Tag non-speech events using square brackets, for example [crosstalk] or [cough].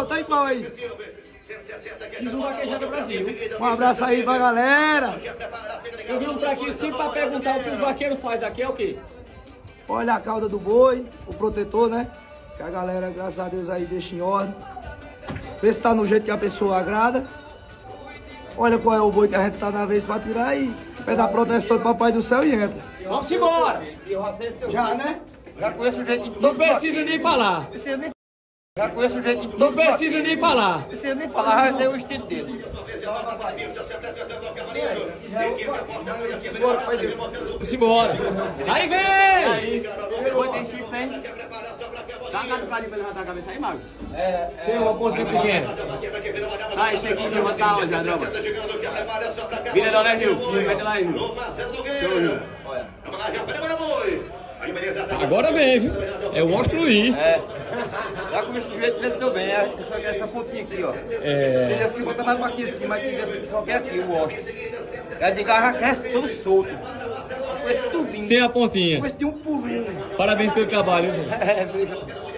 qual? Tá em qual aí? Fiz um vaquejado Brasil. Um abraço aí pra galera. Eu vim pra aqui sim pra perguntar o que os vaqueiros fazem aqui é o quê? Olha a cauda do boi, o protetor, né? Que a galera, graças a Deus, aí deixa em ordem. Vê se tá no jeito que a pessoa agrada. Olha qual é o boi que a gente tá na vez pra tirar e pede a proteção do Papai do Céu e entra. Vamos embora! Já, né? Já conheço o jeito de Não precisa nem falar. vaqueiros. Precisa nem Já conheço o jeito de Não precisa nem falar. vaqueiros. Precisa nem falar, já sei o estilo dele. Vamos embora. Aí vem! Oi, tem chifre, hein? Dá cá do carinho pra levantar a cabeça aí, Mago. Tem uma pontinha pequena. Ah, esse aqui levantar hoje, Adrama. Vira né, Rio? Mete lá, Rio. Show, Rio. Agora vem, viu? É o excluir. É. Já conheço o jeito dele também. É só que essa pontinha aqui, ó. É. Ele assim bota mais pra aqui em cima, aqui desse só que é aqui, o osso. É de garra cresce todo solto. Conheço tudinho. Sem a pontinha. Conheço de um um. Parabéns pelo trabalho, viu? [laughs] É, obrigado.